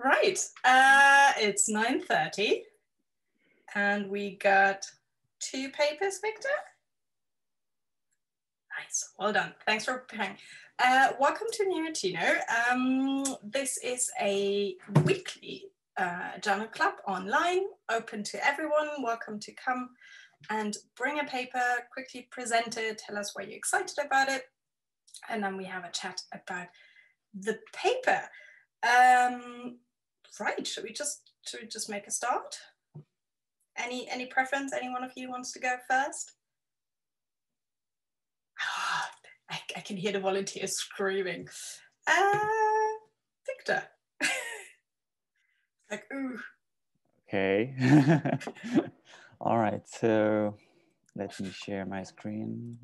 Right, uh, it's 9.30 and we got two papers, Victor. Nice, well done. Thanks for preparing. Uh, welcome to Neuroccino. Um, this is a weekly uh, journal club online, open to everyone. Welcome to come and bring a paper, quickly present it, tell us why you're excited about it, and then we have a chat about the paper. Um, right, should we just should we just make a start? Any any preference? Any one of you wants to go first? I, I can hear the volunteers screaming. Uh, Victor. like, ooh. Okay. All right, so let me share my screen.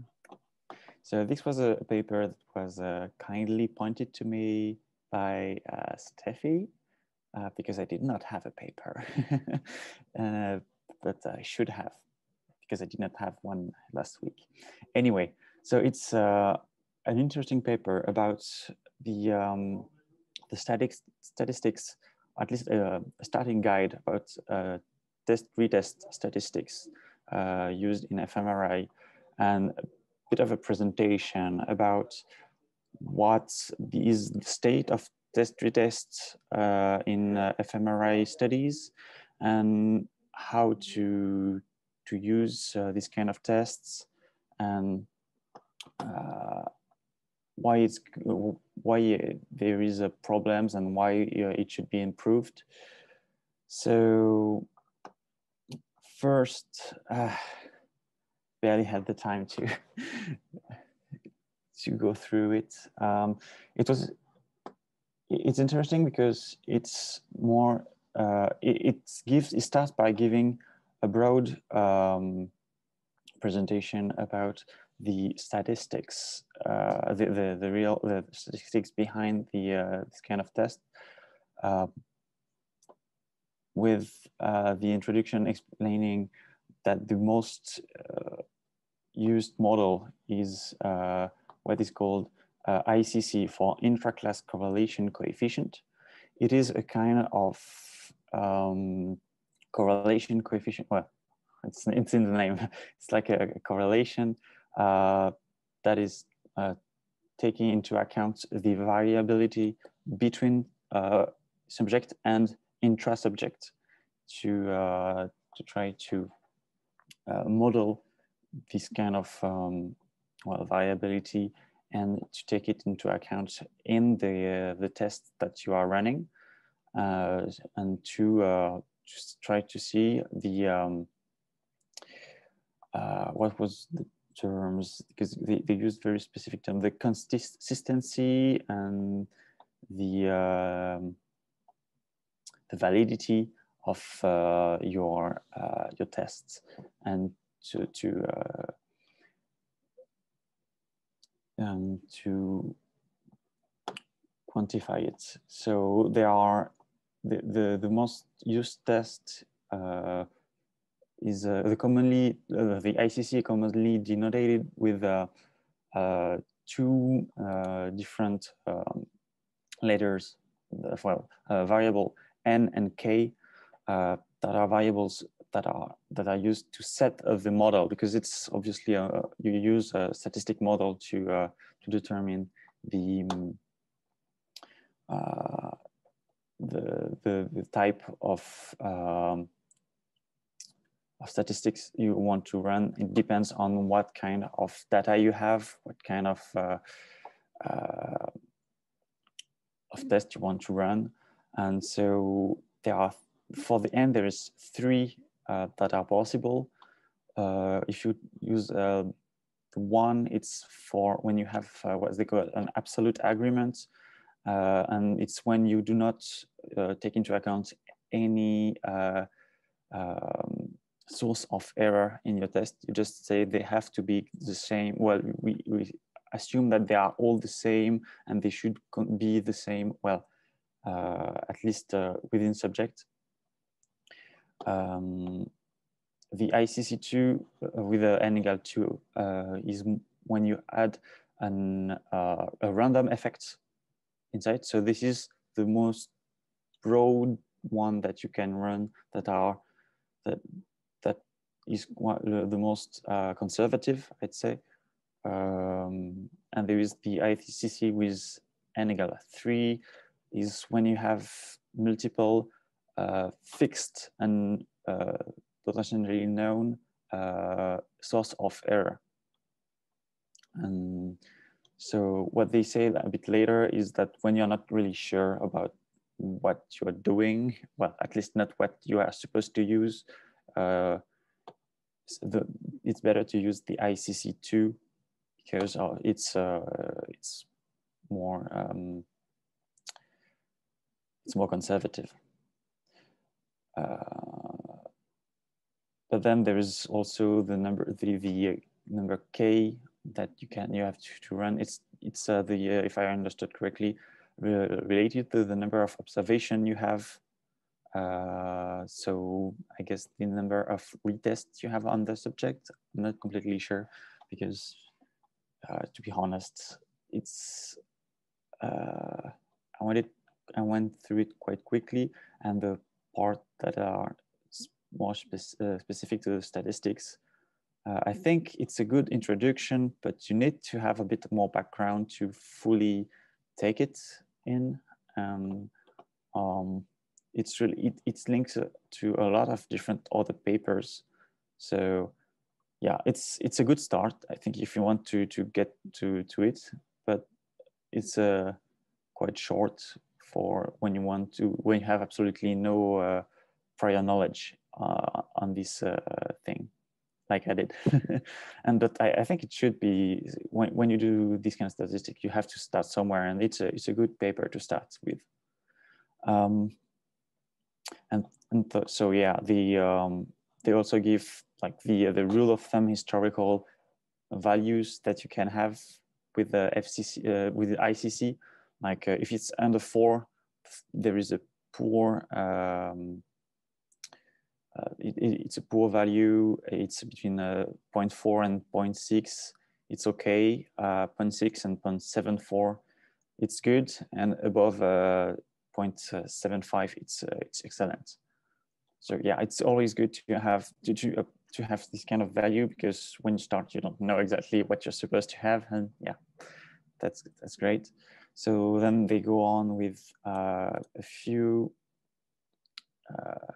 So this was a paper that was uh, kindly pointed to me by uh, Steffi uh, because I did not have a paper, uh, but I should have because I did not have one last week. Anyway, so it's uh, an interesting paper about the um, the statics, statistics, at least a, a starting guide about uh, test retest statistics uh, used in fMRI, and a bit of a presentation about what is the state of test retests uh, in uh, fMRI studies and how to to use uh, these kind of tests and uh, why it's why there is problems and why it should be improved. So first, uh, barely had the time to to go through it. Um, it was it's interesting because it's more uh, it, it, gives it starts by giving a broad um, presentation about the statistics, uh, the, the, the real the statistics behind the uh, this kind of test, uh, with uh, the introduction explaining that the most uh, used model is uh, what is called ICC for intra-class correlation coefficient. It is a kind of um, correlation coefficient. Well, it's it's in the name. It's like a, a correlation uh, that is uh, taking into account the variability between uh, subject and intra-subject to, uh, to try to uh, model this kind of um, well, variability and to take it into account in the, the test that you are running and to just try to see the um, uh, what was the terms because they, they use very specific terms the consistency and the um, the validity of uh, your uh, your tests and to to uh, um, to quantify it. So there are the the, the most used test uh, is uh, the commonly uh, the ICC commonly denoted with uh, uh two uh, different um, letters, well, variable n and k that are variables that are that are used to set the model because it's obviously a, you use a statistic model to to determine the the, the, the type of um, of statistics you want to run. It depends on what kind of data you have, what kind of uh, uh, of test you want to run. And so there are, for the end, there is three uh, that are possible. Uh, if you use uh, one, it's for when you have uh, what they call an absolute agreement. and it's when you do not take into account any um, source of error in your test. You just say they have to be the same. Well, we, we assume that they are all the same and they should be the same, well, uh, at least uh, within subject. Um, the ICC2 uh, with the n equal 2 uh, is when you add an, uh, a random effect inside. So this is the most broad one that you can run that are that that is one, the most uh, conservative, I'd say. Um, and there is the ICC with n equal three is when you have multiple uh, fixed and uh, potentially known uh, source of error. And so what they say a bit later is that when you're not really sure about what you're doing, well, at least not what you are supposed to use, uh, the, it's better to use the ICC2 because uh, it's uh, it's more um, it's more conservative. Uh, but then there is also the number the the number k that you can you have to, to run. It's it's uh, the uh, if I understood correctly re related to the number of observation you have. Uh, so I guess the number of retests you have on the subject. I'm not completely sure because uh, to be honest, it's uh, I wanted I went through it quite quickly, and the part that are more spe uh, specific to the statistics, uh, I think it's a good introduction, but you need to have a bit more background to fully take it in. Um, um, it's really it, it's linked to a lot of different other papers, so yeah, it's it's a good start. I think if you want to to get to to it, but it's a uh, quite short for when you want to when you have absolutely no uh, prior knowledge uh, on this uh, thing like I did. and but I, I, think it should be when, when you do this kind of statistic, you have to start somewhere and it's a, it's a good paper to start with. Um, and and th so yeah, the um, they also give like the the rule of thumb historical values that you can have with the FCC uh, with the ICC. Like uh, if it's under four, there is a poor. Um, uh, it, it's a poor value. It's between uh, 0.4 and 0.6. It's okay. Uh, 0.6 and 0.74, it's good. And above uh, 0.75, it's it's excellent. So yeah, it's always good to have to to, uh, to have this kind of value because when you start, you don't know exactly what you're supposed to have, and yeah, that's that's great. So then they go on with uh, a few uh,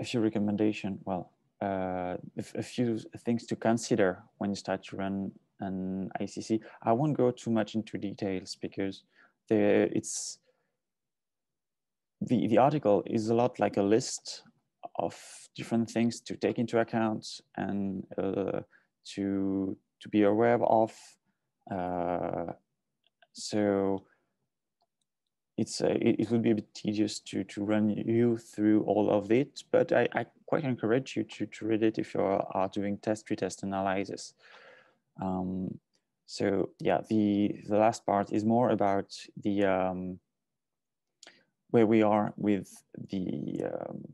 a few recommendation. Well, uh, a, few things to consider when you start to run an ICC. I won't go too much into details because the, it's the, the article is a lot like a list of different things to take into account and uh, to, to be aware of. Uh, so it's uh, it, would be a bit tedious to, to run you through all of it, but I, I quite encourage you to, to read it if you are doing test retest analysis. Um, so yeah, the, the last part is more about the um, where we are with the, um,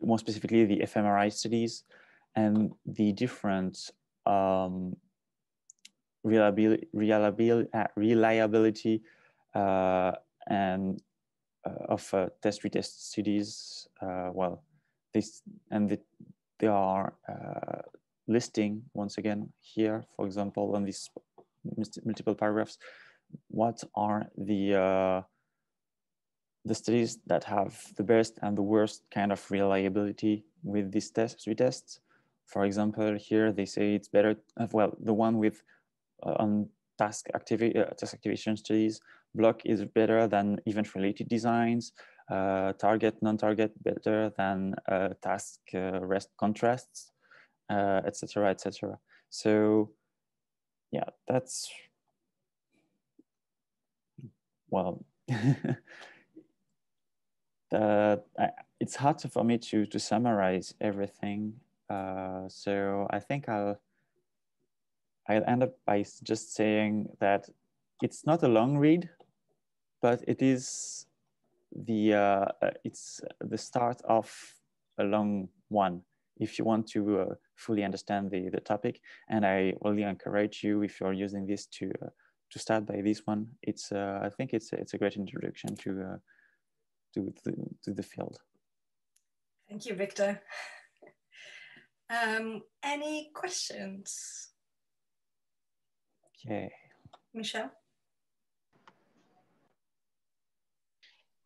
more specifically the fMRI studies and the different um, reliability, reliability, uh, reliability uh, and uh, of uh, test retest. Uh, well, this and the, they are listing once again here, for example, on these multiple paragraphs, what are the the studies that have the best and the worst kind of reliability with these test retests. For example, here they say it's better, well, the one with on task, activi uh, task activation studies, block is better than event-related designs, uh, target, non-target better than uh, task uh, rest contrasts, etc., etc. So yeah, that's, well, uh, it's hard for me to, to summarize everything. Uh, so I think I'll, I'll end up by just saying that it's not a long read, but it is the, uh, uh it's the start of a long one if you want to uh, fully understand the, the topic. And I really encourage you, if you're using this to, uh, to start by this one. It's uh, I think it's it's a great introduction to uh, to, to to the field. Thank you, Victor. Um, any questions? Okay. Michel?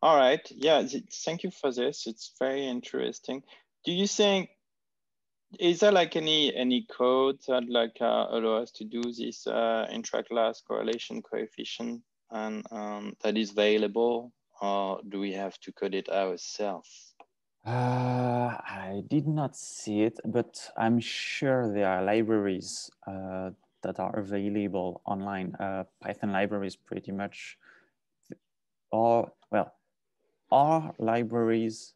All right. Yeah, thank you for this. It's very interesting. Do you think is there like any any code that like uh, allow us to do this uh, intra-class correlation coefficient and um, that is available, or do we have to code it ourselves? Uh, I did not see it, but I'm sure there are libraries uh, that are available online. Uh, Python libraries pretty much, or well, R libraries,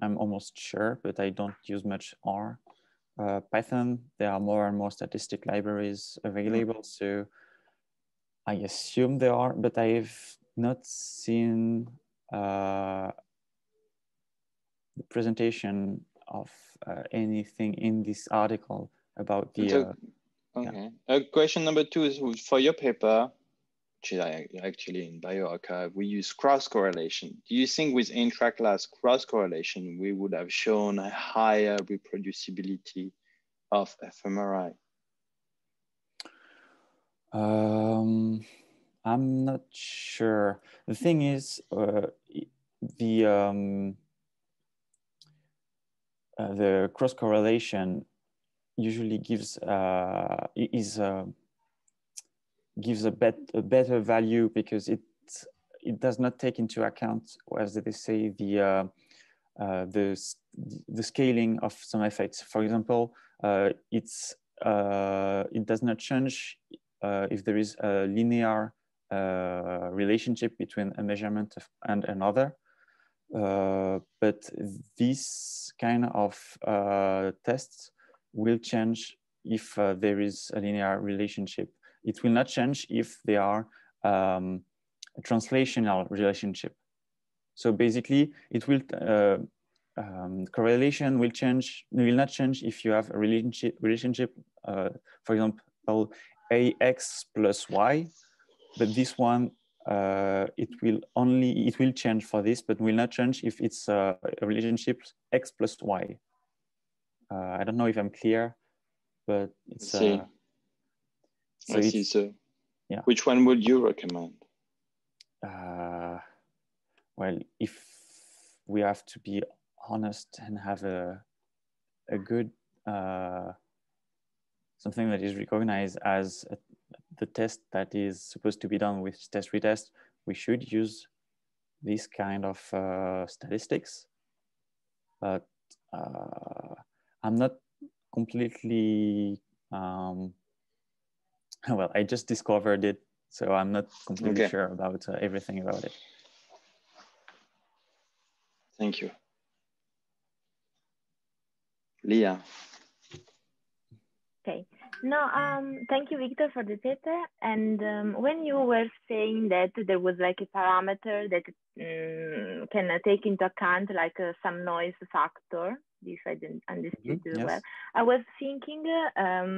I'm almost sure, but I don't use much R. Uh, Python, there are more and more statistic libraries available. So I assume there are, but I've not seen uh, the presentation of uh, anything in this article about the. So, uh, okay. Yeah. question number two is for your paper, which is actually in bioRxiv, we use cross correlation. Do you think with intra-class cross correlation, we would have shown a higher reproducibility of fMRI? Um, I'm not sure. The thing is, uh, the um, uh, the cross correlation usually gives uh, is uh, gives a, bet, a better value because it it does not take into account, as they say, the uh, uh, the the scaling of some effects. For example, uh, it's it does not change if there is a linear relationship between a measurement and another. Uh, but this kind of uh, tests will change if uh, there is a linear relationship. It will not change if they are um, a translational relationship. So basically, it will uh, um, correlation will change. Will not change if you have a relationship. Relationship, uh, for example, ax plus y, but this one uh, it will only it will change for this, but will not change if it's uh, a relationship x plus y. Uh, I don't know if I'm clear, but it's. See. Uh, so I see. So, yeah. Which one would you recommend? Uh, well, if we have to be honest and have a a good uh, something that is recognized as a the test that is supposed to be done with test retest, we should use this kind of uh, statistics. But uh, I'm not completely, um, well, I just discovered it, so I'm not completely okay. sure about uh, everything about it. Thank you. Leah. Okay. No, um, thank you, Victor, for the paper. And um, when you were saying that there was like a parameter that um, can take into account like uh, some noise factor, if I didn't understood mm -hmm. yes. well, I was thinking, um,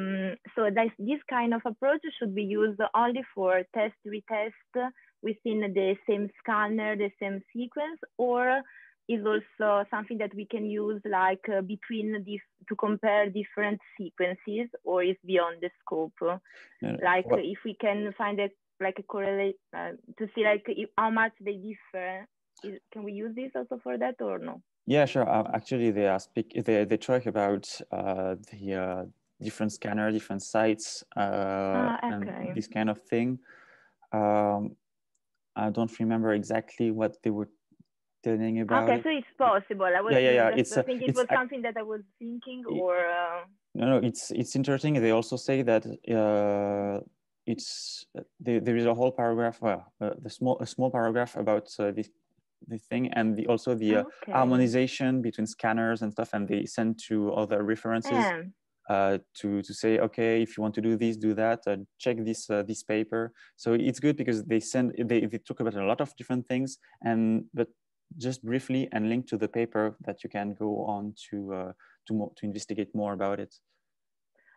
so that this kind of approach should be used only for test retest within the same scanner, the same sequence, or is also something that we can use like uh, between these to compare different sequences or is beyond the scope yeah. like well, if we can find a like a correlate uh, to see like if, how much they differ is, can we use this also for that or no yeah sure. Uh, actually they are speak they, they talk about uh, the uh, different scanner different sites uh, ah, okay. and this kind of thing. Um, i don't remember exactly what they were telling about okay so it's possible. I was yeah yeah, yeah. it's i think it was something that i was thinking or uh... no no it's it's interesting. They also say that uh, it's there, there is a whole paragraph well uh, the small a small paragraph about uh, this the thing and the, also the uh, okay. harmonization between scanners and stuff and they send to other references yeah. Uh, to to say okay if you want to do this do that uh, check this uh, this paper so it's good because they send they, they talk about a lot of different things and but just briefly and link to the paper that you can go on to uh, to, to investigate more about it.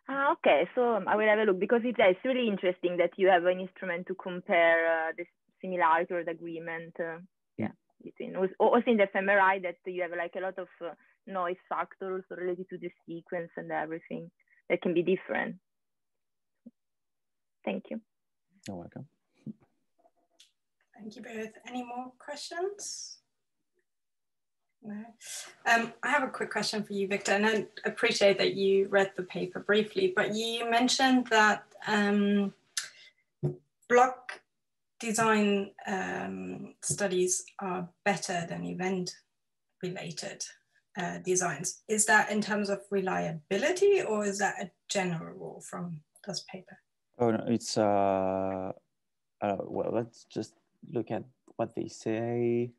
Ah, okay, so I will have a look because it's, it's really interesting that you have an instrument to compare uh, the similarity or the agreement. Uh, yeah, between also in the fMRI that you have like a lot of uh, noise factors related to the sequence and everything that can be different. Thank you. You're welcome. Thank you both. Any more questions? No. Um, I have a quick question for you, Victor, and I appreciate that you read the paper briefly, but you mentioned that um, block design um, studies are better than event related uh, designs. Is that in terms of reliability or is that a general rule from this paper? Oh, no, it's, uh, uh, well, let's just look at what they say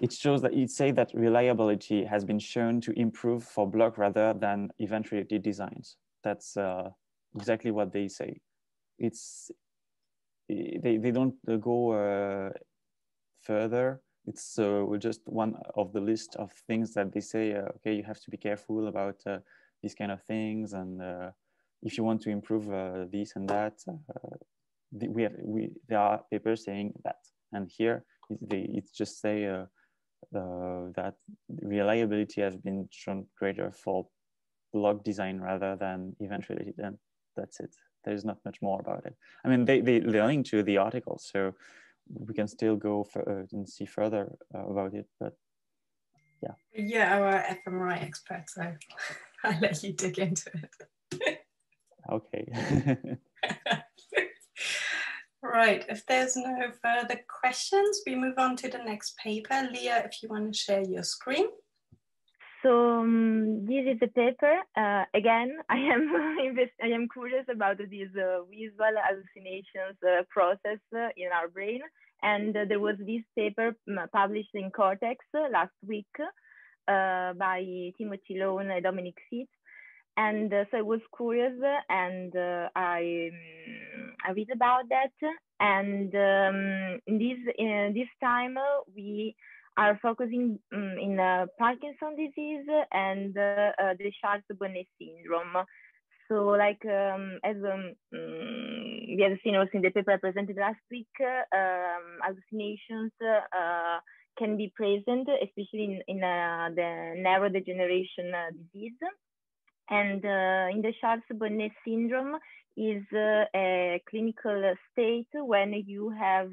it shows that it say that reliability has been shown to improve for block rather than event-related designs. That's uh, exactly what they say. It's they they don't go uh, further. It's uh, just one of the list of things that they say. Uh, okay, you have to be careful about these kind of things, and if you want to improve this and that, we have we there are papers saying that, and here they it just say uh, uh, that reliability has been shown greater for block design rather than event related and that's it there's not much more about it i mean they, they they're linked to the article so we can still go for, uh, and see further uh, about it but yeah yeah our fMRI expert so i'll let you dig into it okay Right, if there's no further questions, we move on to the next paper. Leah, if you want to share your screen. So um, this is a paper. Uh, again, I am I am curious about this uh, visual hallucinations uh, process uh, in our brain. And uh, there was this paper published in Cortex uh, last week by Timothy Lawn and Dominic Seitz and so I was curious and I um, I read about that and um, this this time we are focusing um, in Parkinson disease and uh, the Charles-Bonnet syndrome. So like um, as um, mm, we have seen also in the paper I presented last week, um, hallucinations uh, can be present, especially in, in uh, the neurodegeneration disease. And uh, in the Charles-Bonnet syndrome is uh, a clinical state when you have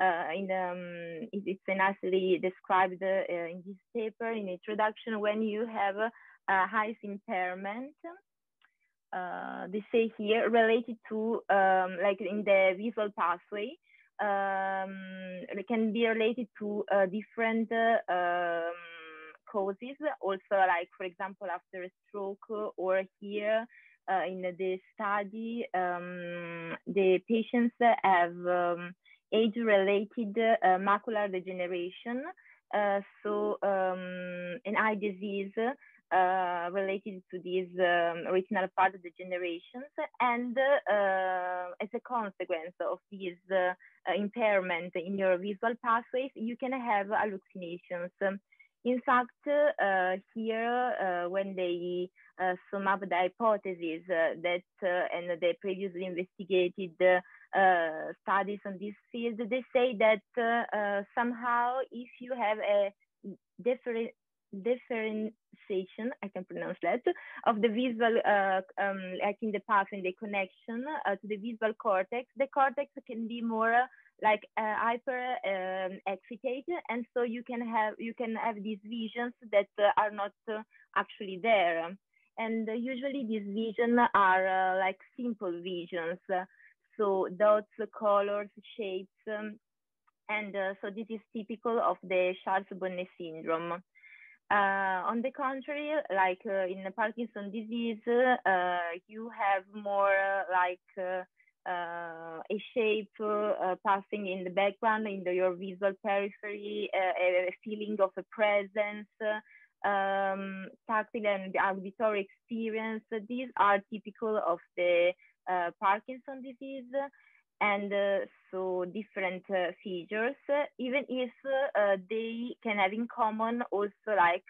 uh, uh, in um, it's nicely described uh, in this paper in introduction when you have a high impairment. Uh, they say here related to um, like in the visual pathway um, it can be related to different um, causes, also like, for example, after a stroke or here uh, in the study, um, the patients have um, age-related uh, macular degeneration. Uh, so um, an eye disease uh, related to these um, retinal part degenerations and uh, as a consequence of these uh, impairment in your visual pathways, you can have hallucinations. In fact, uh, here, uh, when they uh, sum up the hypotheses that and the previously investigated studies on this field, they say that somehow if you have a different differentiation, I can pronounce that, of the visual, uh, um, like in the path and the connection uh, to the visual cortex, the cortex can be more like uh, hyper um, excited and so you can have you can have these visions that uh, are not uh, actually there. And usually these visions are uh, like simple visions. So dots colors shapes um, and uh, so this is typical of the Charles-Bonnet syndrome. Uh, on the contrary, like in Parkinson disease, you have more like uh, a shape uh, passing in the background, in the, your visual periphery, uh, a feeling of a presence, um, tactile and auditory experience. These are typical of the uh, Parkinson disease and uh, so different uh, features, even if they can have in common also like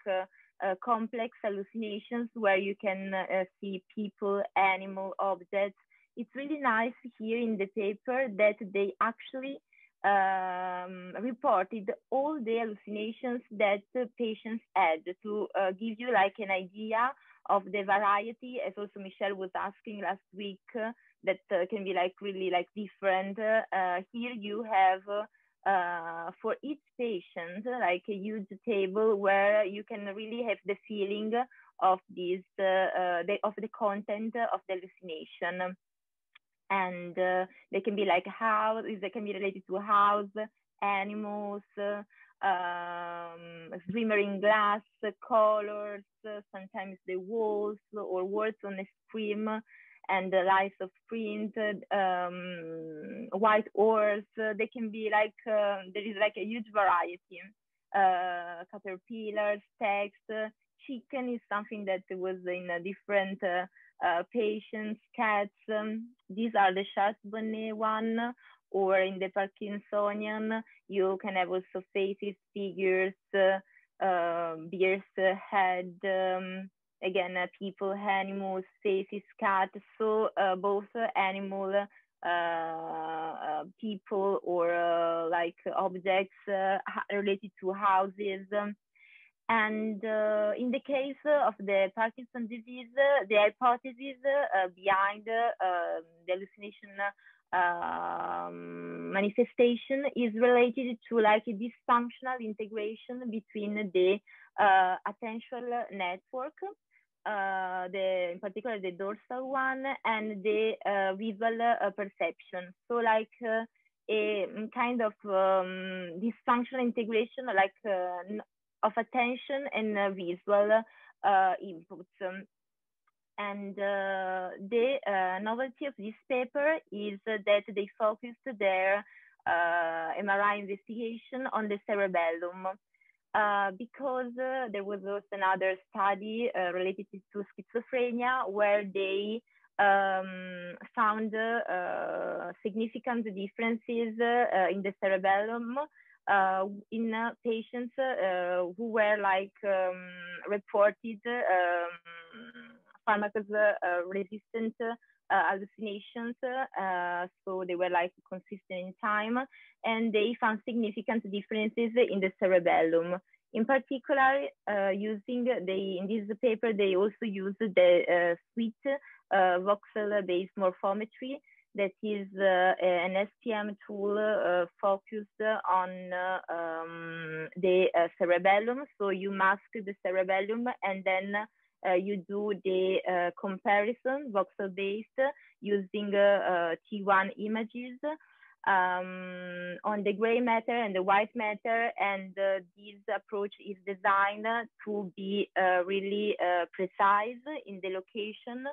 uh, complex hallucinations where you can uh, see people, animal, objects. It's really nice here in the paper that they actually um, reported all the hallucinations that patients had to uh, give you like an idea of the variety, as also Michelle was asking last week, uh, that uh, can be like really like different. Uh, here you have uh, for each patient like a huge table where you can really have the feeling of this uh, the, of the content of the hallucination and uh, they can be like house they can be related to house animals um, shimmering glass colors sometimes the walls or words on a screen and the lights of printed um, white ores they can be like uh, there is like a huge variety. Uh, caterpillars text chicken is something that was in different uh, uh, patients, cats. Um, these are the Charles-Bonnet one, or in the Parkinsonian, you can have also faces, figures, uh, bears, head, um, again, uh, people, animals, faces, cat. So uh, both animal, uh, people, or like objects related to houses. And uh, in the case of the Parkinson disease, the hypothesis uh, behind uh, the hallucination um, manifestation is related to like a dysfunctional integration between the uh, attentional network, uh, the in particular the dorsal one, and the uh, visual perception. So like a kind of um, dysfunctional integration, like of attention and uh, visual uh, inputs. Um, and uh, the novelty of this paper is that they focused their MRI investigation on the cerebellum. Uh, because uh, there was also another study uh, related to schizophrenia where they um, found significant differences in the cerebellum uh, in uh, patients uh, who were like um, reported um, pharmacos resistant hallucinations. so they were like consistent in time and they found significant differences in the cerebellum. In particular, uh, using the in this paper, they also used the uh, SUIT uh, voxel-based morphometry that is uh, an SPM tool uh, focused on uh, um, the cerebellum. So you mask the cerebellum and then you do the comparison voxel-based using T1 images um, on the gray matter and the white matter. And uh, this approach is designed to be uh, really uh, precise in the location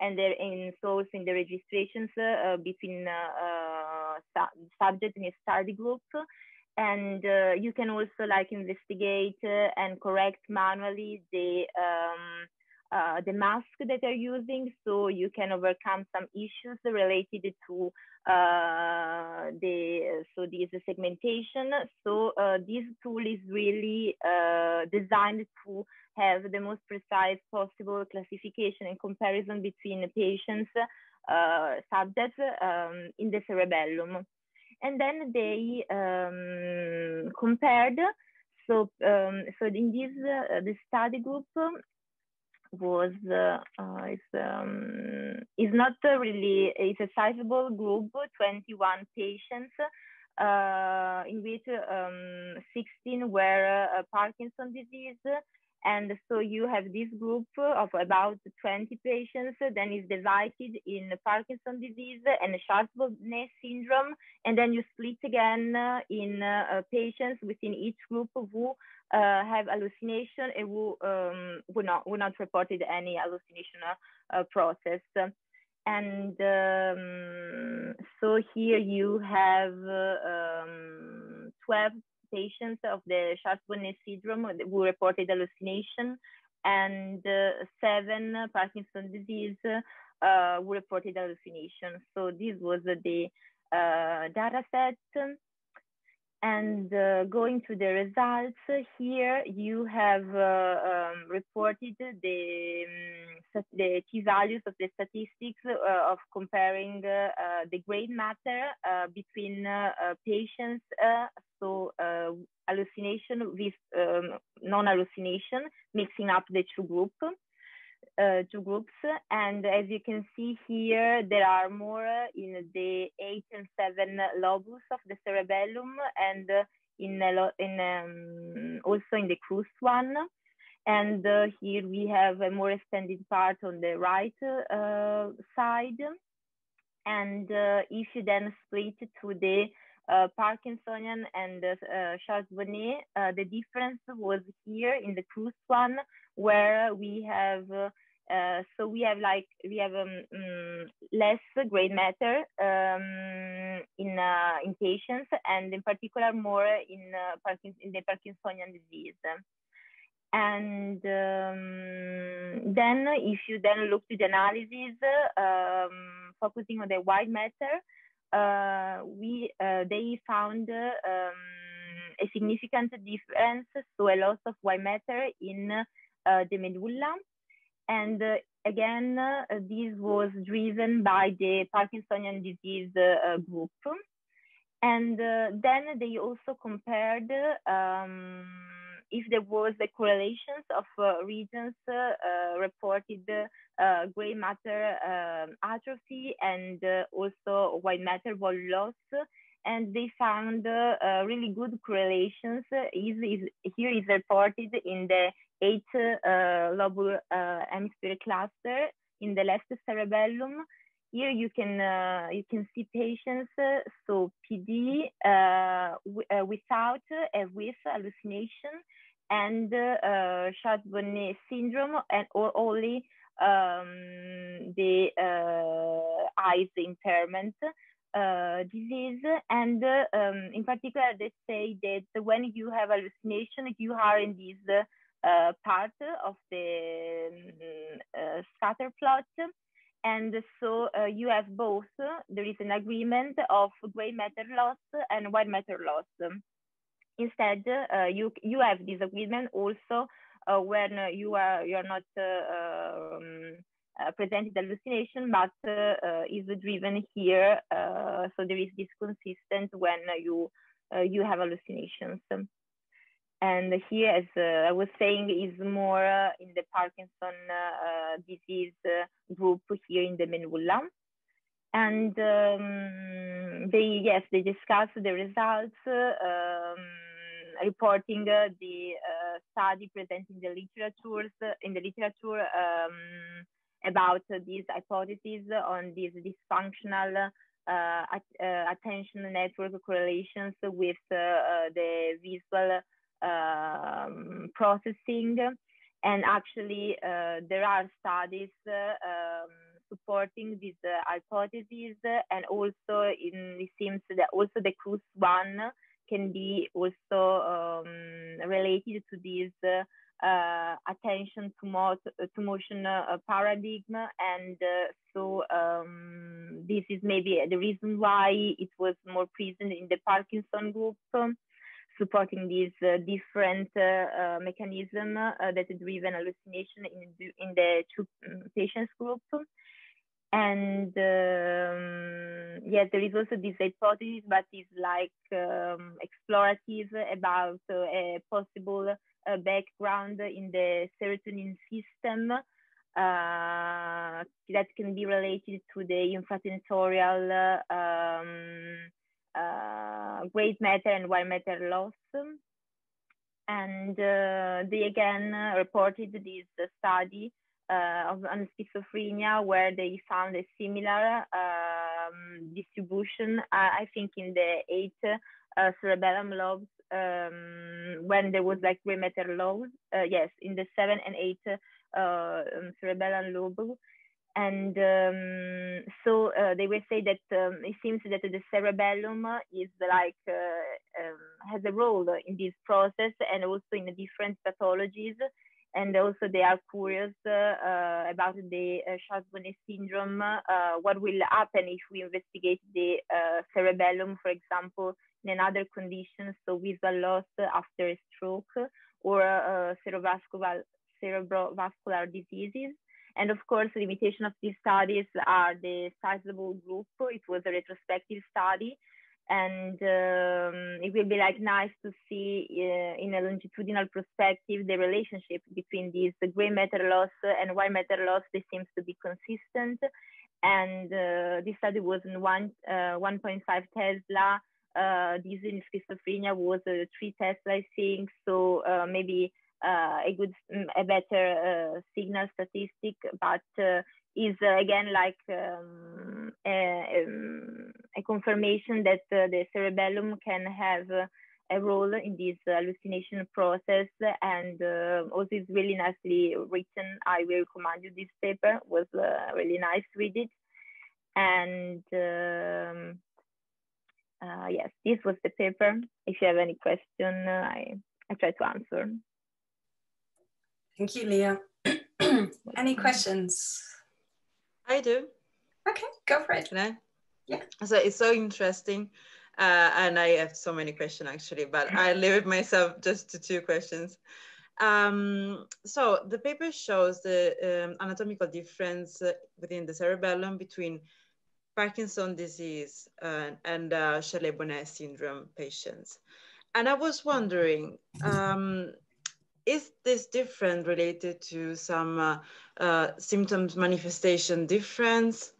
and in source in the registrations uh, between uh, uh, subject and study group. And you can also like investigate and correct manually the um, uh, the mask that they're using so you can overcome some issues related to uh, the so this segmentation. So uh, this tool is really designed to have the most precise possible classification and comparison between patients subjects um, in the cerebellum. And then they um, compared so um, so in this uh, the study group was uh, uh, is um, is not really it's a sizable group, 21 patients, uh, in which um, 16 were uh, Parkinson disease and so you have this group of about 20 patients, then is divided in Parkinson disease and Charles-Bonnet syndrome. And then you split again in uh, patients within each group who uh, have hallucination and who um, were not, were not reported any hallucination uh, process. And um, so here you have um, 12 patients of the Charles-Bonnet syndrome who reported hallucination and uh, seven Parkinson's disease uh, who reported hallucination. So this was the uh, data set. And uh, going to the results here, you have uh, um, reported the, um, the t-values of the statistics uh, of comparing uh, uh, the gray matter uh, between patients, so hallucination with um, non-hallucination, mixing up the two groups uh, two groups. And as you can see here, there are more in the eight and seven lobus of the cerebellum and in, in um, also in the crus one. And uh, here we have a more extended part on the right uh, side. And uh, if you then split to the uh, Parkinsonian and uh, Charles-Bonnet, uh, the difference was here in the crus one, where we have uh, so we have like we have um, um, less gray matter um, in uh, in patients, and in particular more in uh, Parkinson, in the Parkinsonian disease. And um, then, if you then look to the analysis, um, focusing on the white matter, uh, we uh, they found um, a significant difference, so a loss of white matter in the medulla and uh, again, uh, this was driven by the Parkinsonian disease uh, group. And then they also compared um, if there was a correlations of uh, regions uh, reported uh, gray matter um, atrophy and also white matter volume loss. And they found really good correlations. Is, is, here is reported in the eight uh, uh, hemisphere cluster in the left cerebellum. Here you can uh, you can see patients so PD without a with hallucination and uh, Charles-Bonnet syndrome and or only um, the uh, eyes impairment uh, disease. And um, in particular, they say that when you have hallucination, you are in this uh, part of the uh, scatter plot. And so uh, you have both. There is an agreement of gray matter loss and white matter loss. Instead, you you have this agreement also when you are you are not um, uh, presented hallucination, but uh, is driven here. Uh, so there is this consistent when you you have hallucinations. And here, as uh, I was saying, is more uh, in the Parkinson uh, disease group here in the medulla. And um, they, yes, they discussed the results, um, reporting the study presenting the literatures in the literature um, about these hypotheses on these dysfunctional uh, at, uh, attention network correlations with uh, the visual um, processing. And actually, uh, there are studies uh, um, supporting this uh, hypotheses, and also in, it seems that also the crus one can be also um, related to this uh, attention to, to motion uh, paradigm. And uh, so um, this is maybe the reason why it was more present in the Parkinson group supporting these uh, different uh, uh, mechanism that driven hallucination in, in the two um, patients group. And um, yes, there is also this hypothesis, but it's like um, explorative about a possible background in the serotonin system uh, that can be related to the infratentorial um, uh, gray matter and white matter loss. And uh, they again reported this study uh, of on schizophrenia where they found a similar um, distribution, I think in the eight cerebellum lobes um, when there was like gray matter loss, uh, yes, in the seven and eight uh, um, cerebellum lobe. And um, so uh, they will say that um, it seems that the cerebellum is like uh, um, has a role in this process and also in the different pathologies. and also they are curious uh, about the uh, syndrome. Uh, what will happen if we investigate the uh, cerebellum, for example, in another condition, so visual loss after a stroke or uh, cerebrovascular, cerebrovascular diseases. And of course, the limitation of these studies are the sizable group. It was a retrospective study. And um, it will be like nice to see uh, in a longitudinal perspective the relationship between these the gray matter loss and white matter loss. They seems to be consistent. And uh, this study was in one uh, 1.5 tesla. Uh, this in schizophrenia was uh, 3 tesla i think. So uh, a good a better signal statistic but is uh, again like um, a, um, a, confirmation that uh, the cerebellum can have uh, a role in this hallucination process and uh, also is really nicely written. I will recommend you this paper, was uh, really nice read it. And um, uh, yes, this was the paper. If you have any question, I, I try to answer. Thank you, Leah. any questions? I do. Okay, go for it. Can I? Yeah. So it's so interesting. Uh, and I have so many questions actually, but I limit myself just to two questions. Um, so the paper shows the um, anatomical difference within the cerebellum between Parkinson disease uh, and uh, Charles-Bonnet syndrome patients. And I was wondering, um, is this different related to some uh, uh, symptoms manifestation difference?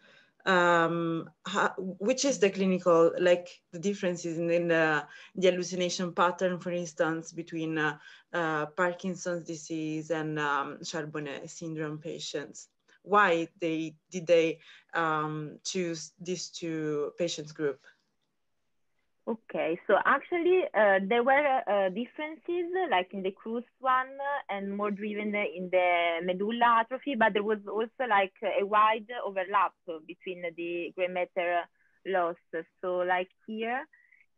Um, how, which is the clinical, like the differences in, in the, the, hallucination pattern, for instance, between uh, uh Parkinson's disease and um, Charles-Bonnet syndrome patients? Why they did they um, choose these two patients group? Okay, so actually uh, there were uh, differences like in the Crus one and more driven in the medulla atrophy, but there was also like a wide overlap between the gray matter loss. So like here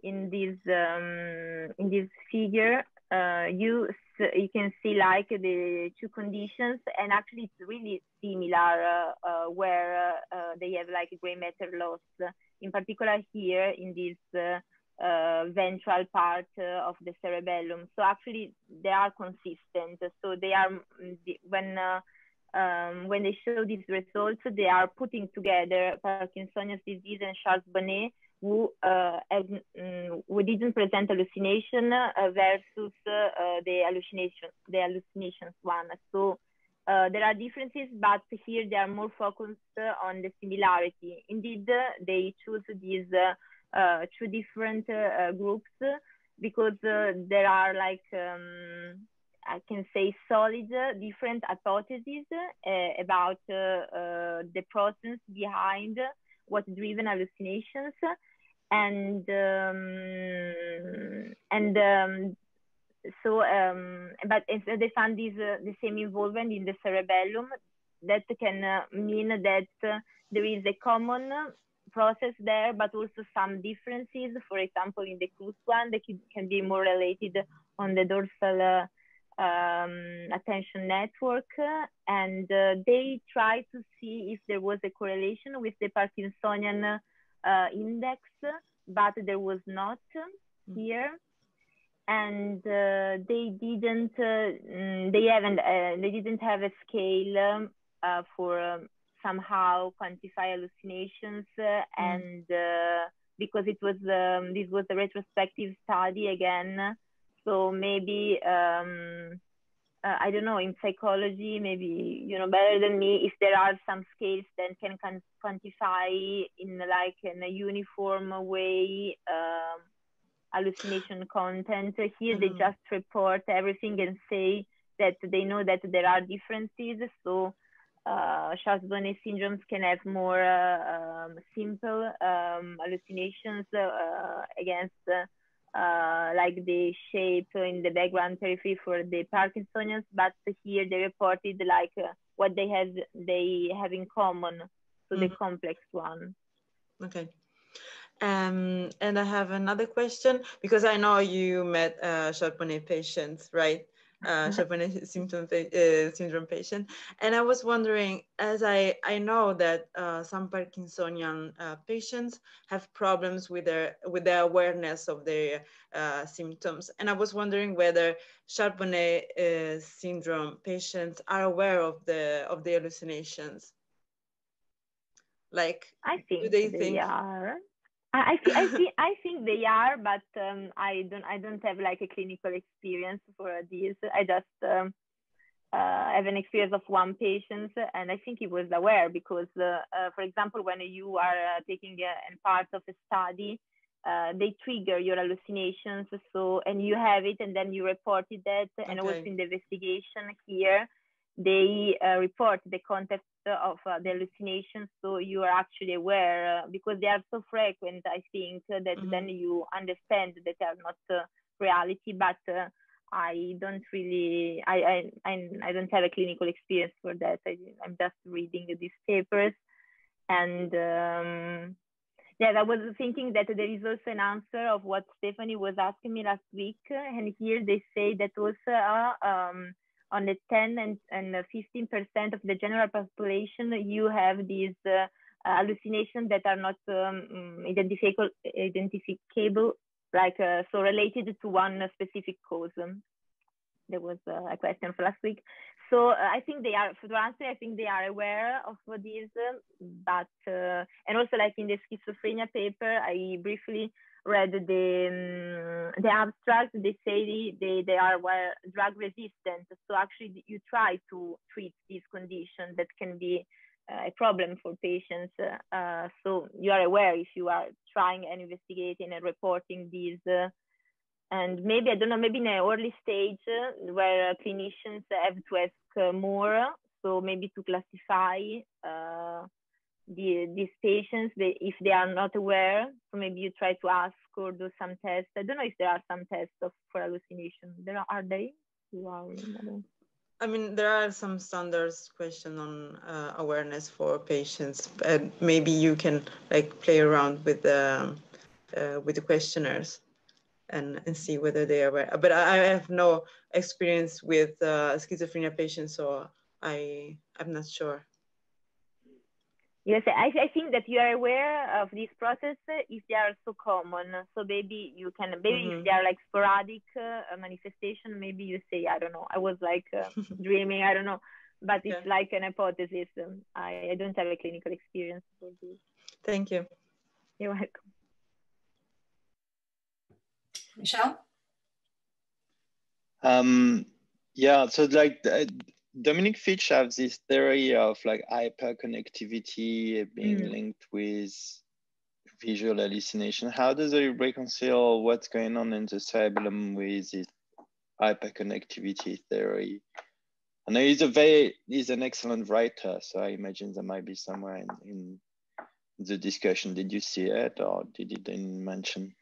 in this um, in this figure, uh, you you can see like the two conditions, and actually it's really similar uh, uh, where uh, they have like gray matter loss. In particular here in this uh, ventral part uh, of the cerebellum. So actually, they are consistent. So they are when uh, um, when they show these results, they are putting together Parkinson's disease and Charles Bonnet, who uh, um, who didn't present hallucination uh, versus uh, the hallucination the hallucinations one. So. there are differences, but here they are more focused on the similarity. Indeed, they choose these two different uh, groups because uh, there are like um, I can say solid different hypotheses about the process behind what driven hallucinations and um, and um, so um, but they found this uh, the same involvement in the cerebellum that can uh, mean that uh, there is a common process there, but also some differences. For example, in the Crus one, that can be more related on the dorsal uh, um, attention network. And uh, they tried to see if there was a correlation with the Parkinsonian uh, index, but there was not here. And uh, they didn't, uh, mm, they haven't, uh, they didn't have a scale um, for um, somehow quantify hallucinations uh, mm. and uh, because it was um, this was a retrospective study again so maybe um, uh, I don't know in psychology maybe you know better than me if there are some scales that can quantify in like in a uniform way um, hallucination content here mm-hmm. they just report everything and say that they know that there are differences so uh, Charles-Bonnet syndromes can have more uh, um, simple um, hallucinations uh, against uh, like the shape in the background periphery for the Parkinsonians, but here they reported like uh, what they have they have in common, so mm. the complex one. Okay. Um, and I have another question because I know you met uh, patients, right? Uh, symptom, uh, syndrome patient. And I was wondering, as I, I know that uh, some Parkinsonian uh, patients have problems with their, with their awareness of their uh, symptoms. And I was wondering whether Charcot-Marie uh, syndrome patients are aware of the, of the hallucinations. Like, I think do they, they think are. I I think I think they are, but um, I don't I don't have like a clinical experience for this. I just um, uh, have an experience of one patient, and I think he was aware because, uh, uh, for example, when you are uh, taking a, a part of a study, uh, they trigger your hallucinations. So and you have it, and then you reported that, and also Okay. in the investigation here, they uh, report the context of uh, the hallucinations so you are actually aware uh, because they are so frequent i think uh, that Mhm. then you understand that they are not uh, reality but uh, i don't really I, I i i don't have a clinical experience for that I, i'm just reading these papers and um yeah, I was thinking that there is also an answer of what Stephanie was asking me last week, and here they say that also uh, um, on the 10 and, and 15 percent of the general population, you have these uh, hallucinations that are not um, mm, identifiable, like uh, so related to one specific cause. There was uh, a question for last week. So uh, I think they are, for the answer, I think they are aware of this, but, uh, and also like in the schizophrenia paper, I briefly read the um, the abstract. They say they, they are well, drug resistant. So actually you try to treat this condition that can be uh, a problem for patients. Uh, so you are aware if you are trying and investigating and reporting these uh, and maybe I don't know, maybe in an early stage uh, where uh, clinicians have to ask uh, more, so maybe to classify uh, the these patients they, if they are not aware. So maybe you try to ask or do some tests. I don't know if there are some tests of, for hallucination. There are, are they? Are, I mean, there are some standards question on uh, awareness for patients, and maybe you can like play around with the uh, with the questionnaires and and see whether they are aware. But I, I have no experience with uh, schizophrenia patients, so I I'm not sure. Yes, I, I think that you are aware of this process if they are so common. So maybe you can, maybe Mhm. if they are like sporadic uh, manifestation, maybe you say, I don't know, I was like uh, dreaming, I don't know. But it's like an hypothesis. Um, I, I don't have a clinical experience for this. Thank you. You're welcome. Michelle? Um, yeah, so like uh, Dominic ffytche has this theory of like hyperconnectivity being Mm. linked with visual hallucination. How does it reconcile what's going on in the cerebellum with this hyperconnectivity theory? I know he's a very he's an excellent writer, so I imagine there might be somewhere in, in the discussion. Did you see it or did it didn't mention?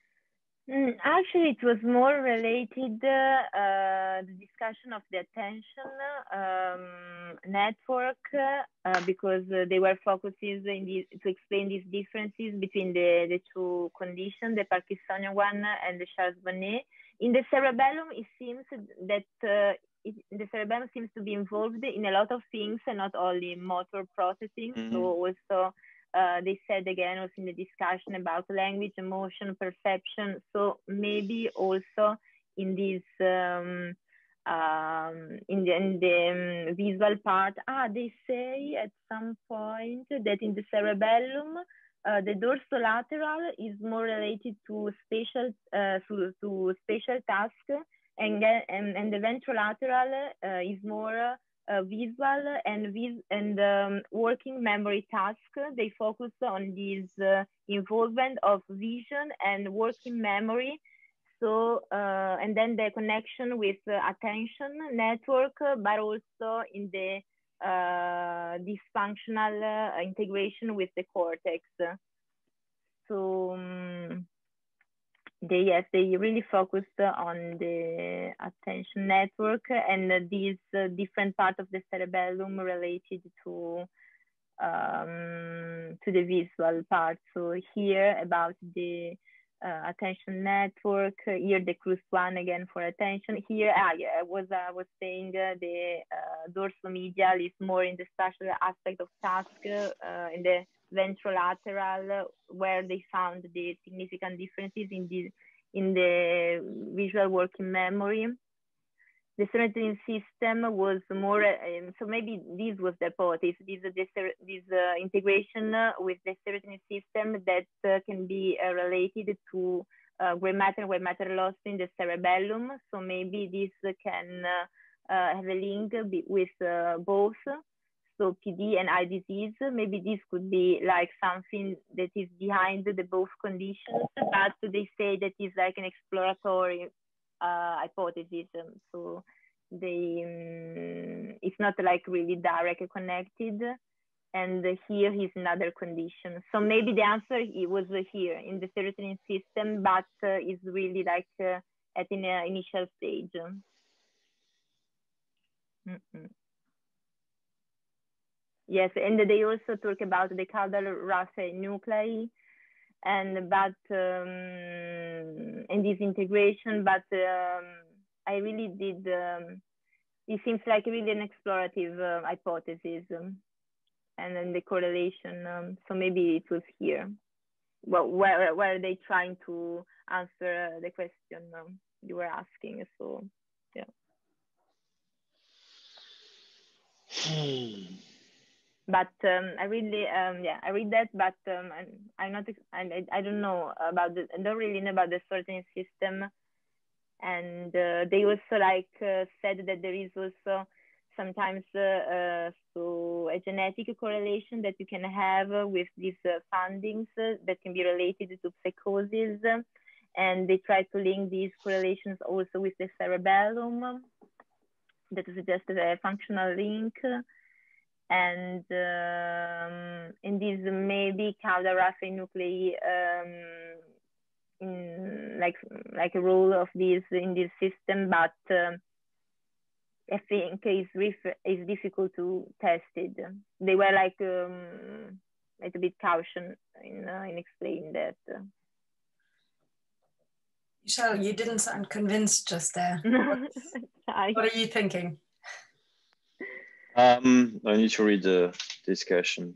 Mm, actually, it was more related uh, the discussion of the attention um, network uh, because uh, they were focusing in this, to explain these differences between the, the two conditions, the Parkinsonian one and the Charles-Bonnet. In the cerebellum, it seems that uh, it, the cerebellum seems to be involved in a lot of things and not only motor processing. Mhm. So also uh, they said again also in the discussion about language, emotion, perception. So maybe also in this um, um, in the, in the um, visual part, ah, they say at some point that in the cerebellum, uh, the dorsolateral is more related to spatial uh, to, to spatial task, and, and and the ventrolateral uh, is more uh, visual and vis- and um, working memory task. They focus on this uh, involvement of vision and working memory. So uh, and then the connection with uh, attention network, uh, but also in the uh, dysfunctional integration with the cortex. So um, they yes they really focused on the attention network and uh, these uh, different parts of the cerebellum related to um, to the visual part. So here about the uh, attention network. Here the CRUS one again for attention. Here ah, yeah, I was I was saying uh, the uh, dorsomedial is more in the spatial aspect of task uh, in the ventrolateral where they found the significant differences in the in the visual working memory the serotonin system was more, um, so maybe this was the hypothesis, this, this, this uh, integration with the serotonin system that uh, can be uh, related to uh, gray matter, white matter loss in the cerebellum. So maybe this can uh, uh, have a link with both. So PD and eye disease, maybe this could be like something that is behind the both conditions, but they say that is like an exploratory uh, hypothesis. So they um, it's not like really directly connected. And here is another condition. So maybe the answer it was here in the serotonin system, but uh, is really like uh, at an initial stage. Mm -mm. Yes, and they also talk about the caudal raphe nuclei and but um, and this integration, but um, I really did. Um, it seems like really an explorative uh, hypothesis, um, and then the correlation. Um, so maybe it was here. Well, where where are they trying to answer uh, the question um, you were asking? So, yeah. Hmm. But um, I really, um, yeah, I read that, but um, I'm, I'm not, I, I don't know about the, I don't really know about the sorting system. And uh, they also like uh, said that there is also sometimes uh, uh so a genetic correlation that you can have with these uh, findings that can be related to psychosis. And they try to link these correlations also with the cerebellum. That suggests a functional link and um, in this maybe raphe nuclei um, in like like a role of this in this system, but um, I think it's it's difficult to test it. They were like um, a little bit caution in uh, in explaining that. Michelle, you didn't sound convinced just there. what are you thinking? Um, I need to read the discussion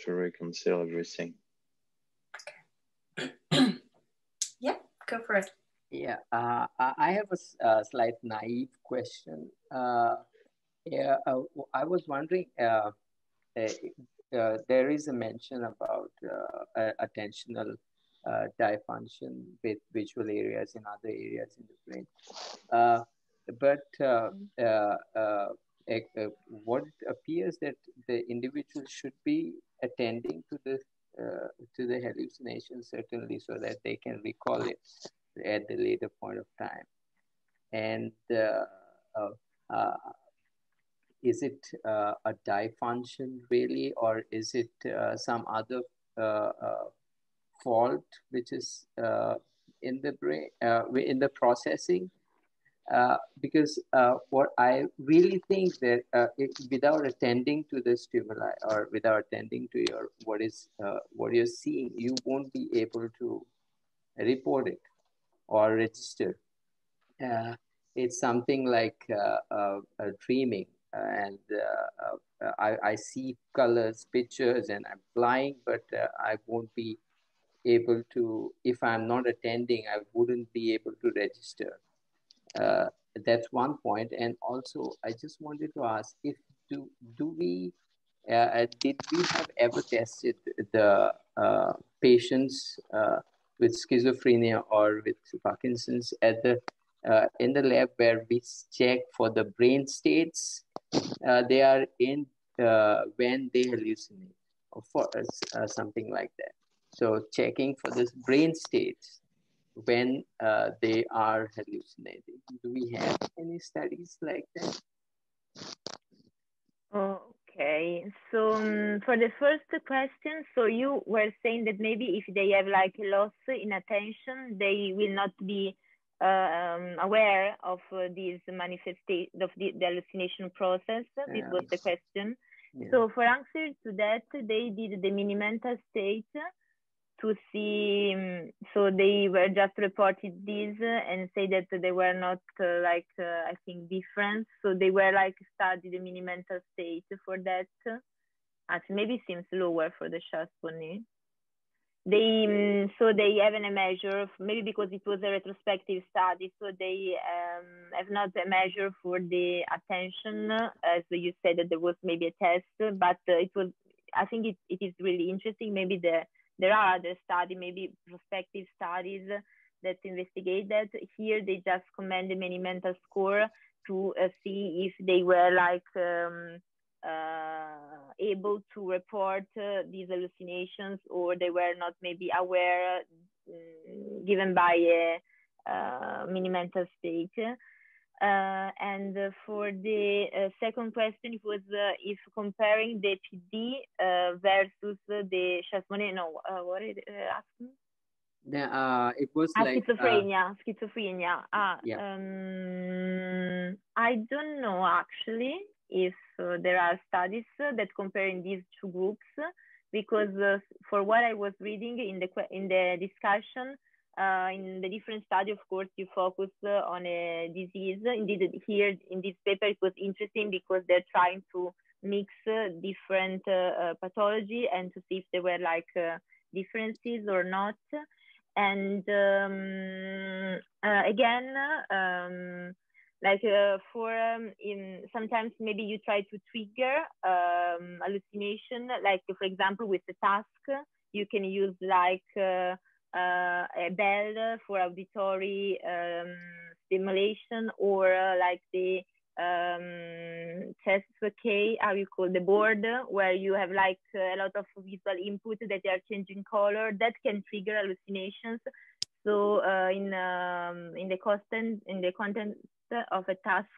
to reconcile everything. Okay. Go for it. Yeah, uh, I have a, a, slight naive question. Uh, yeah, uh, I was wondering, uh, uh, uh, there is a mention about attentional dysfunction with visual areas in other areas in the brain. but what appears that the individual should be attending to the uh, to the hallucination certainly so that they can recall it at the later point of time. And uh, uh, uh is it uh, a dysfunction really or is it uh, some other fault which is in the brain in the processing uh, because uh, what I really think that uh, it, without attending to the stimuli or without attending to your what is uh, what you're seeing, you won't be able to report it or register. Uh, it's something like dreaming, and I, I, see colors, pictures, and I'm flying, but I won't be able to. If I'm not attending, I wouldn't be able to register uh, that's one point. And also, I just wanted to ask if do do we uh, uh, did we have ever tested the uh, patients uh, with schizophrenia or with Parkinson's at the uh, in the lab where we check for the brain states they are in when they hallucinate or for something like that. So checking for this brain states when uh, they are hallucinating. Do we have any studies like that? Okay, so um, for the first question, so you were saying that maybe if they have like a loss in attention, they will not be uh, um, aware of uh, this manifestation of the, the, hallucination process. Yes. This was the question. So for answer to that, they did the mini mental state to see. Um, so they were just reported this and say that they were not uh, like uh, I think different. So they were like study the mini mental state for that. Actually, maybe seems lower for the Charles-Bonnet they um, so they haven't a measure maybe because it was a retrospective study so they um, have not a measure for the attention as you said that there was maybe a test but uh, it was i think it, it is really interesting maybe the, there are other studies maybe prospective studies that investigate that here they just commend the mini mental score to uh, see if they were like um, uh, able to report uh, these hallucinations or they were not maybe aware um, given by a uh, mini mental state. Uh, and for the uh, second question, it was uh, if comparing the PD versus the no, what is it asking? The, it was ah, like schizophrenia. schizophrenia. Ah, yeah. Um, I don't know actually if uh, there are studies that comparing these two groups because uh, for what I was reading in the in the discussion uh, in the different study, of course, you focus uh, on a disease. Indeed, here in this paper, it was interesting because they're trying to mix uh, different uh, pathology and to see if there were like differences or not. And um, again, um, like uh, for um, in sometimes maybe you try to trigger um, hallucination like for example with the task you can use like uh, uh, a bell for auditory um, stimulation or uh, like the um, test K, how you call the board, where you have like a lot of visual input that they are changing color that can trigger hallucinations. So uh, in um, in the content in the content of a task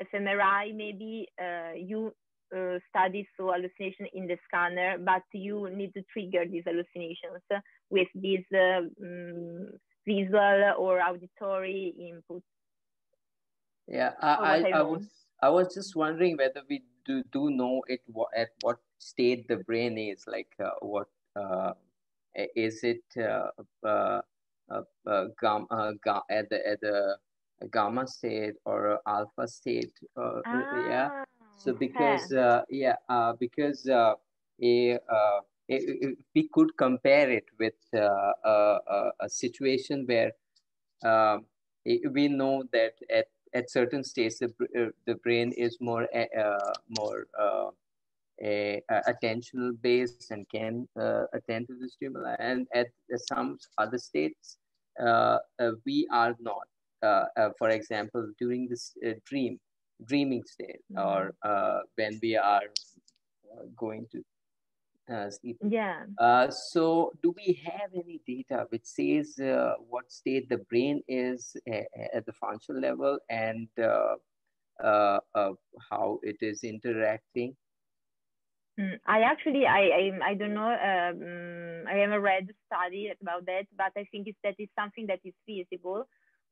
fMRI, maybe uh, you uh, study so hallucination in the scanner, but you need to trigger these hallucinations with these um, visual or auditory input. Yeah, I, I, I, was I was just wondering whether we do do know it at what state the brain is like. Uh, what uh, is it? Uh, uh, uh, uh, uh, gum, at the at the gamma state or alpha state uh, ah, yeah so because uh, yeah uh, because uh, a, uh, if we could compare it with uh, a, a, situation where um, we know that at, at certain states the, uh, the brain is more more a, attentional based and can attend to the stimuli. And at some other states we are not. Uh, uh, for example, during this uh, dream, dreaming state, mm-hmm. or when we are going to uh, sleep. Yeah. Uh, so, do we have any data which says uh, what state the brain is at the functional level and how it is interacting? Mm, I actually, I, I, I don't know. Um, I haven't read the study about that, but I think it's that it's something that is feasible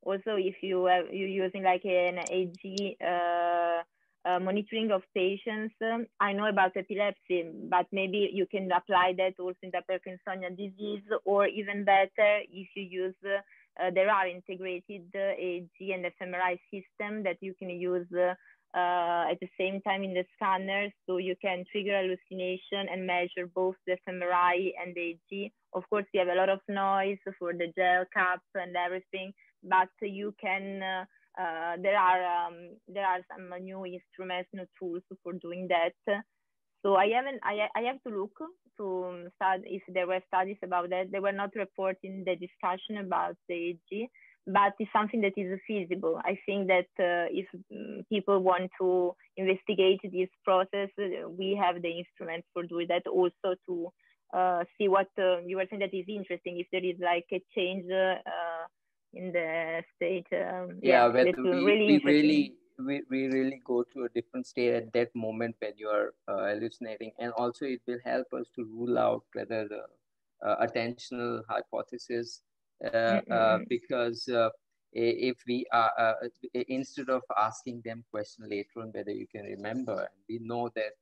also if you have, you're using like an EEG uh, uh, monitoring of patients. Um, I know about epilepsy, but maybe you can apply that also in the Parkinsonian disease, or even better, if you use, uh, there are integrated EEG and fMRI system that you can use uh, at the same time in the scanner, so you can trigger hallucination and measure both the fMRI and the EEG. Of course, you have a lot of noise for the gel cap and everything, but you can uh, uh, there are um, there are some new instruments, new tools for doing that. So I haven't I, I have to look to study if there were studies about that. They were not reporting the discussion about the EEG, but it's something that is feasible. I think that uh, if people want to investigate this process, we have the instruments for doing that. Also to uh, see what uh, you were saying that is interesting. If there is like a change uh, in the state. Um, yeah, yeah we, really, we really we, we really go to a different state at that moment when you are uh, hallucinating, and also it will help us to rule out whether the uh, attentional hypothesis, uh, mm-hmm. because uh, if we are uh, instead of asking them question later on whether you can remember, we know that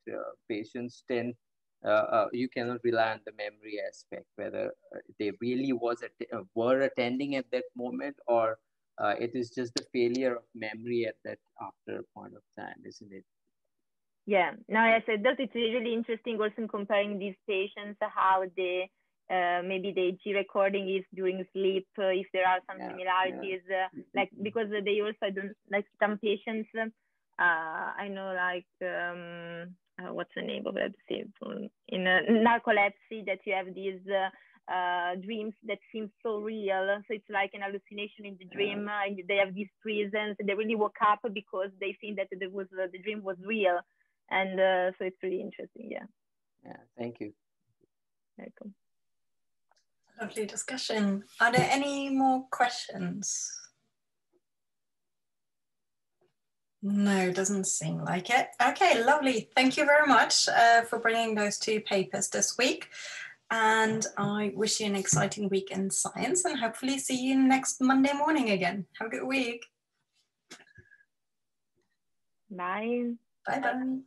patients tend uh, uh, you cannot rely on the memory aspect, whether uh, they really was att- uh, were attending at that moment or uh, it is just the failure of memory at that after a point of time, isn't it? Yeah, no, I said that it's really interesting also in comparing these patients, how the uh, maybe the G recording is during sleep, uh, if there are some Yeah, similarities, uh, like because they also don't like some patients. Uh, I know, like um, uh, what's the name of it? In uh, narcolepsy, that you have these uh, uh, dreams that seem so real. So it's like an hallucination in the dream. Uh, and they have these prisons. They really woke up because they think that there was uh, the dream was real, and uh, so it's really interesting. Yeah, Yeah, thank you. welcome. Lovely discussion. Are there any more questions? No, it doesn't seem like it. Okay, lovely. Thank you very much uh, for bringing those two papers this week. And I wish you an exciting week in science and hopefully see you next Monday morning again. Have a good week. Bye. Bye bye.